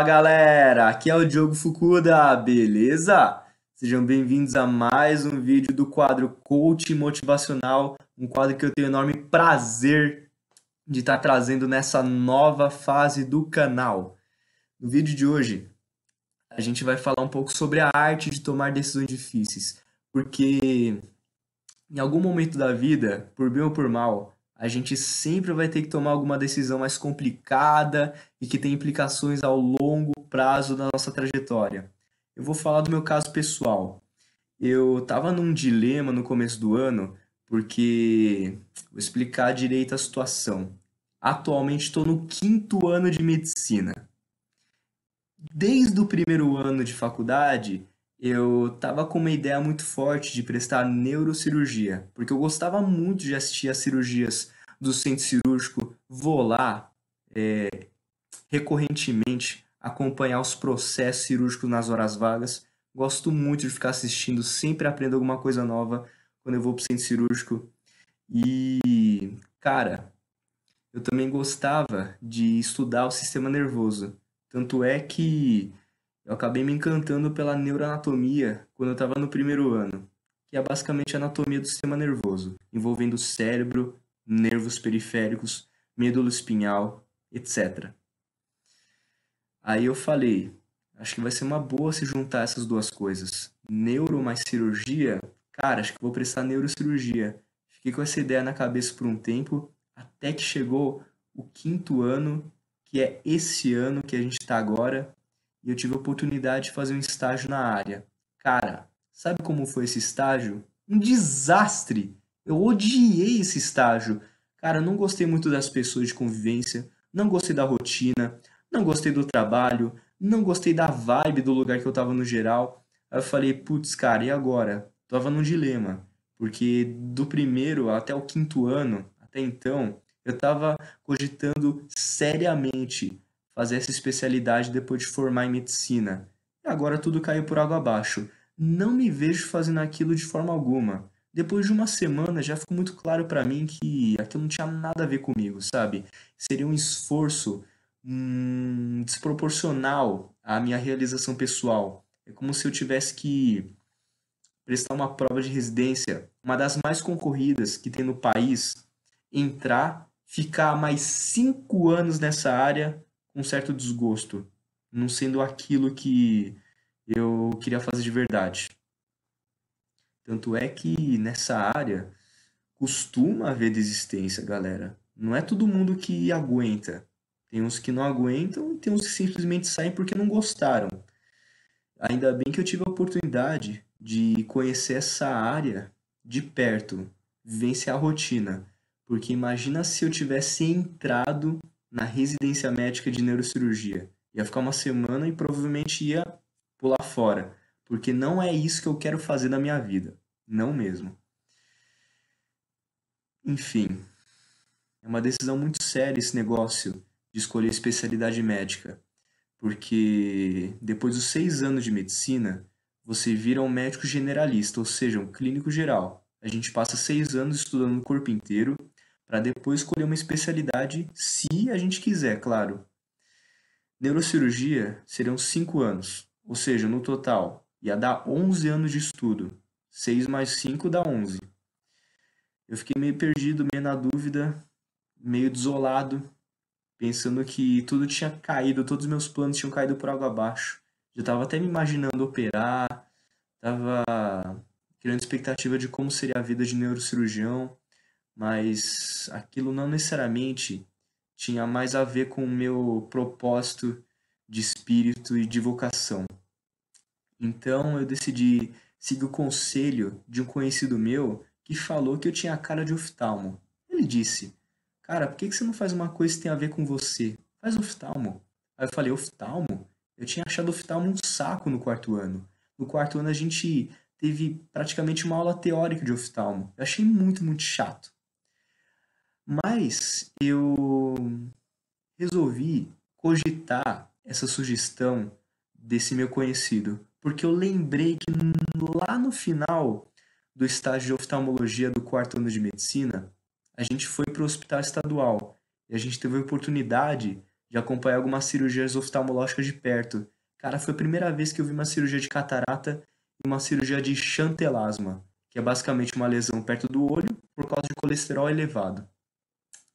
Fala galera, aqui é o Diogo Fukuda, beleza? Sejam bem-vindos a mais um vídeo do quadro Coach Motivacional, um quadro que eu tenho enorme prazer de estar trazendo nessa nova fase do canal. No vídeo de hoje, a gente vai falar um pouco sobre a arte de tomar decisões difíceis, porque em algum momento da vida, por bem ou por mal, a gente sempre vai ter que tomar alguma decisão mais complicada e que tem implicações ao longo prazo da nossa trajetória. Eu vou falar do meu caso pessoal. Eu estava num dilema no começo do ano, porque vou explicar direito a situação. Atualmente estou no quinto ano de medicina. Desde o primeiro ano de faculdade, eu tava com uma ideia muito forte de prestar neurocirurgia, porque eu gostava muito de assistir as cirurgias do centro cirúrgico, vou lá é, recorrentemente acompanhar os processos cirúrgicos nas horas vagas. Gosto muito de ficar assistindo, sempre aprendo alguma coisa nova quando eu vou pro centro cirúrgico. E, cara, eu também gostava de estudar o sistema nervoso. Tanto é que eu acabei me encantando pela neuroanatomia quando eu estava no primeiro ano, que é basicamente a anatomia do sistema nervoso, envolvendo cérebro, nervos periféricos, medula espinhal, etc. Aí eu falei, acho que vai ser uma boa se juntar essas duas coisas. Neuro mais cirurgia, cara, acho que vou prestar neurocirurgia. Fiquei com essa ideia na cabeça por um tempo, até que chegou o quinto ano, que é esse ano que a gente está agora, e eu tive a oportunidade de fazer um estágio na área. Cara, sabe como foi esse estágio? Um desastre! Eu odiei esse estágio. Cara, não gostei muito das pessoas de convivência, não gostei da rotina, não gostei do trabalho, não gostei da vibe do lugar que eu tava no geral. Aí eu falei, putz, cara, e agora? Tava num dilema, porque do primeiro até o quinto ano, até então, eu tava cogitando seriamente fazer essa especialidade depois de formar em medicina. E agora tudo caiu por água abaixo. Não me vejo fazendo aquilo de forma alguma. Depois de uma semana já ficou muito claro para mim que aquilo não tinha nada a ver comigo, sabe? Seria um esforço hum, desproporcional à minha realização pessoal. É como se eu tivesse que prestar uma prova de residência, uma das mais concorridas que tem no país, entrar, ficar mais cinco anos nessa área com certo desgosto, não sendo aquilo que eu queria fazer de verdade. Tanto é que nessa área costuma haver desistência, galera. Não é todo mundo que aguenta. Tem uns que não aguentam e tem uns que simplesmente saem porque não gostaram. Ainda bem que eu tive a oportunidade de conhecer essa área de perto, vivenciar a rotina. Porque imagina se eu tivesse entrado na residência médica de neurocirurgia. Ia ficar uma semana e provavelmente ia pular fora. Porque não é isso que eu quero fazer na minha vida. Não mesmo. Enfim, é uma decisão muito séria esse negócio de escolher especialidade médica. Porque depois dos seis anos de medicina, você vira um médico generalista, ou seja, um clínico geral. A gente passa seis anos estudando o corpo inteiro para depois escolher uma especialidade, se a gente quiser, claro. Neurocirurgia seriam cinco anos, ou seja, no total, ia dar 11 anos de estudo. 6 mais 5 dá 11. Eu fiquei meio perdido, meio na dúvida, meio desolado, pensando que tudo tinha caído, todos os meus planos tinham caído por água abaixo. Já estava até me imaginando operar, estava criando expectativa de como seria a vida de neurocirurgião, mas aquilo não necessariamente tinha mais a ver com o meu propósito de espírito e de vocação. Então eu decidi segui o conselho de um conhecido meu que falou que eu tinha a cara de oftalmo. Ele disse: Cara, por que você não faz uma coisa que tem a ver com você? Faz oftalmo. Aí eu falei: Oftalmo? Eu tinha achado oftalmo um saco no quarto ano. No quarto ano a gente teve praticamente uma aula teórica de oftalmo. Eu achei muito, muito chato. Mas eu resolvi cogitar essa sugestão desse meu conhecido porque eu lembrei que lá no final do estágio de oftalmologia do quarto ano de medicina, a gente foi para o hospital estadual e a gente teve a oportunidade de acompanhar algumas cirurgias oftalmológicas de perto. Cara, foi a primeira vez que eu vi uma cirurgia de catarata e uma cirurgia de chantelasma, que é basicamente uma lesão perto do olho por causa de colesterol elevado.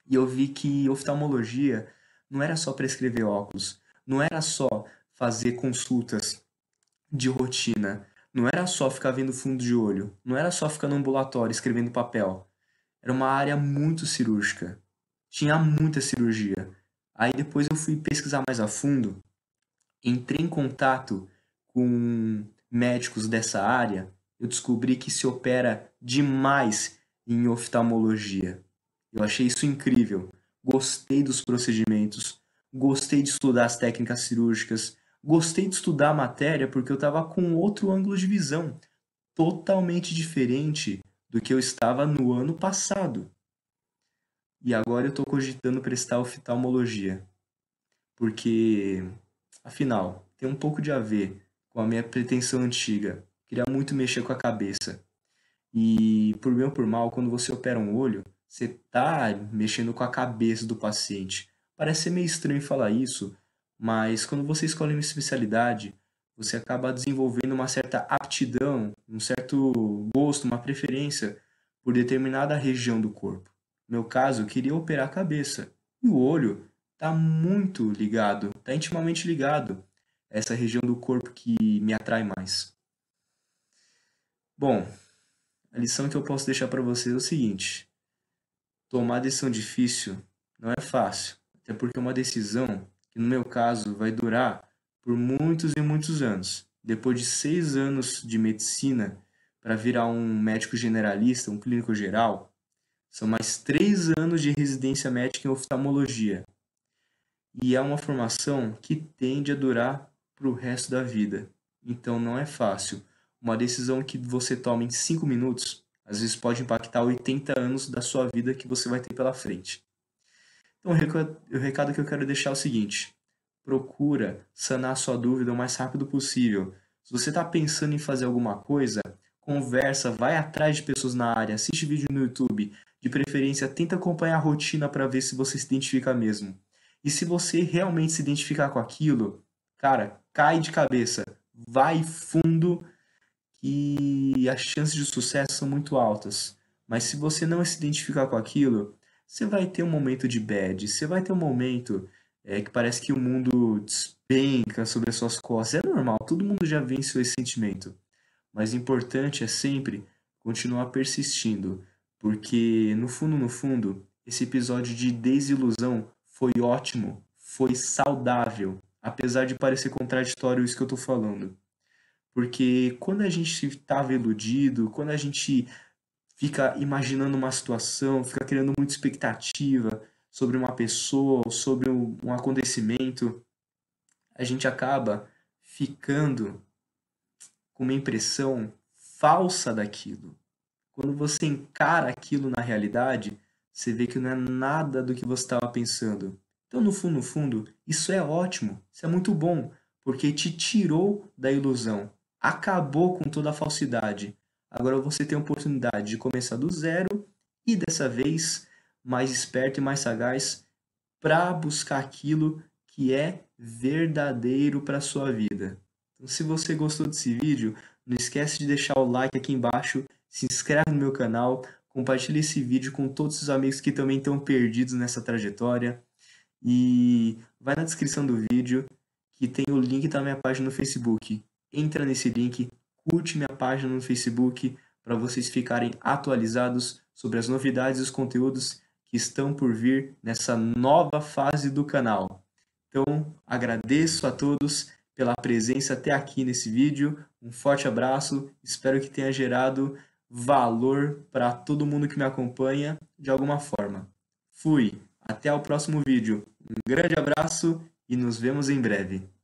E eu vi que oftalmologia não era só prescrever óculos, não era só fazer consultas de rotina, não era só ficar vendo fundo de olho, não era só ficar no ambulatório escrevendo papel. Era uma área muito cirúrgica. Tinha muita cirurgia. Aí depois eu fui pesquisar mais a fundo, entrei em contato com médicos dessa área, eu descobri que se opera demais em oftalmologia. Eu achei isso incrível. Gostei dos procedimentos, gostei de estudar as técnicas cirúrgicas, gostei de estudar a matéria porque eu estava com outro ângulo de visão, totalmente diferente do que eu estava no ano passado. E agora eu estou cogitando prestar oftalmologia, porque, afinal, tem um pouco de a ver com a minha pretensão antiga. Queria muito mexer com a cabeça. E, por bem ou por mal, quando você opera um olho, você está mexendo com a cabeça do paciente. Parece ser meio estranho falar isso, mas quando você escolhe uma especialidade, você acaba desenvolvendo uma certa aptidão, um certo gosto, uma preferência por determinada região do corpo. No meu caso, eu queria operar a cabeça. E o olho está muito ligado, está intimamente ligado a essa região do corpo que me atrai mais. Bom, a lição que eu posso deixar para vocês é o seguinte: tomar decisão difícil não é fácil, até porque é uma decisão que, no meu caso, vai durar por muitos e muitos anos. Depois de seis anos de medicina para virar um médico generalista, um clínico geral, são mais três anos de residência médica em oftalmologia. E é uma formação que tende a durar para o resto da vida. Então não é fácil. Uma decisão que você toma em cinco minutos às vezes pode impactar 80 anos da sua vida que você vai ter pela frente. Então, o recado que eu quero deixar é o seguinte: procura sanar a sua dúvida o mais rápido possível. Se você está pensando em fazer alguma coisa, conversa, vai atrás de pessoas na área, assiste vídeo no YouTube. De preferência, tenta acompanhar a rotina para ver se você se identifica mesmo. E se você realmente se identificar com aquilo, cara, cai de cabeça, vai fundo e as chances de sucesso são muito altas. Mas se você não se identificar com aquilo, você vai ter um momento de bad, você vai ter um momento é, que parece que o mundo despenca sobre as suas costas. É normal, todo mundo já venceu esse sentimento. Mas o importante é sempre continuar persistindo, porque no fundo, no fundo, esse episódio de desilusão foi ótimo, foi saudável, apesar de parecer contraditório isso que eu tô falando. Porque quando a gente estava iludido, quando a gente fica imaginando uma situação, fica criando muita expectativa sobre uma pessoa sobre um acontecimento, a gente acaba ficando com uma impressão falsa daquilo. Quando você encara aquilo na realidade, você vê que não é nada do que você estava pensando. Então, no fundo, no fundo, isso é ótimo, isso é muito bom, porque te tirou da ilusão acabou com toda a falsidade. Agora você tem a oportunidade de começar do zero e dessa vez mais esperto e mais sagaz para buscar aquilo que é verdadeiro para sua vida. Então, se você gostou desse vídeo, não esquece de deixar o like aqui embaixo, se inscreve no meu canal, compartilhe esse vídeo com todos os amigos que também estão perdidos nessa trajetória e vai na descrição do vídeo que tem o link da minha página no Facebook entra nesse link, curte minha página no Facebook para vocês ficarem atualizados sobre as novidades e os conteúdos que estão por vir nessa nova fase do canal. Então, agradeço a todos pela presença até aqui nesse vídeo. Um forte abraço, espero que tenha gerado valor para todo mundo que me acompanha de alguma forma. Fui, até o próximo vídeo. Um grande abraço e nos vemos em breve.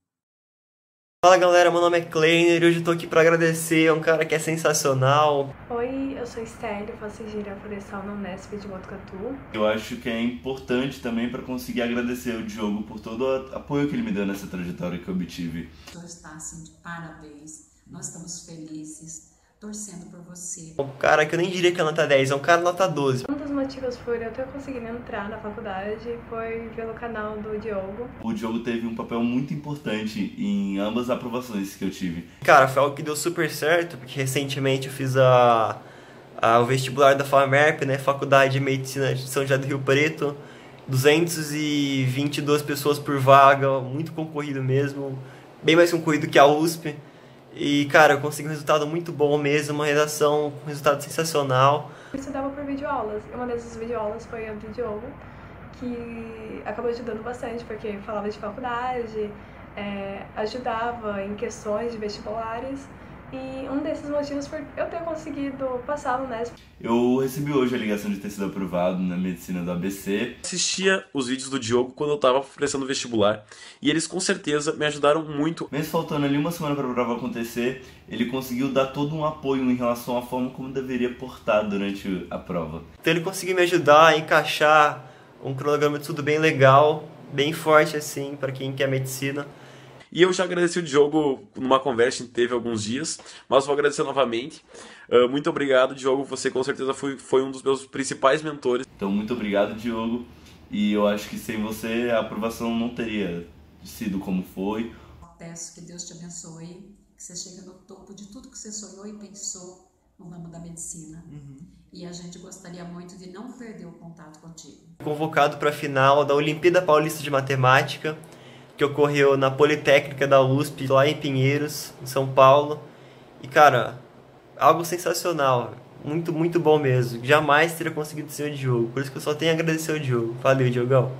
Fala galera, meu nome é Kleiner e hoje eu tô aqui pra agradecer a um cara que é sensacional. Oi, eu sou Estelle, faço engenharia florestal na Unesp de Botucatu. Eu acho que é importante também para conseguir agradecer o Diogo por todo o apoio que ele me deu nessa trajetória que eu obtive. O está assim de parabéns, nós estamos felizes torcendo por você. Um cara que eu nem diria que é nota 10, é um cara nota 12. Motivos por eu ter conseguido entrar na faculdade foi pelo canal do Diogo. O Diogo teve um papel muito importante em ambas as aprovações que eu tive. Cara, foi algo que deu super certo, porque recentemente eu fiz a, a o vestibular da FAMERP, né, Faculdade de Medicina de São José do Rio Preto. 222 pessoas por vaga, muito concorrido mesmo, bem mais concorrido que a USP. E, cara, eu consegui um resultado muito bom mesmo, uma redação com resultado sensacional. Eu estudava por videoaulas. Uma dessas videoaulas foi a Diogo, que acabou ajudando bastante, porque falava de faculdade, é, ajudava em questões de vestibulares. E um desses motivos foi eu ter conseguido passar no Nesp. Eu recebi hoje a ligação de ter sido aprovado na medicina do ABC. Assistia os vídeos do Diogo quando eu tava prestando vestibular e eles com certeza me ajudaram muito. Mesmo faltando ali uma semana para a prova acontecer, ele conseguiu dar todo um apoio em relação à forma como deveria portar durante a prova. Então ele conseguiu me ajudar a encaixar um cronograma de tudo bem legal, bem forte assim, para quem quer medicina. E eu já agradeci o Diogo numa conversa que teve alguns dias, mas vou agradecer novamente. Uh, muito obrigado, Diogo. Você com certeza foi, foi um dos meus principais mentores. Então, muito obrigado, Diogo. E eu acho que sem você a aprovação não teria sido como foi. Peço que Deus te abençoe, que você chegue no topo de tudo que você sonhou e pensou no ramo da medicina. Uhum. E a gente gostaria muito de não perder o contato contigo. Convocado para a final da Olimpíada Paulista de Matemática que ocorreu na Politécnica da USP, lá em Pinheiros, em São Paulo. E, cara, algo sensacional. Muito, muito bom mesmo. Jamais teria conseguido ser o Diogo. Por isso que eu só tenho a agradecer ao Diogo. Valeu, Diogão.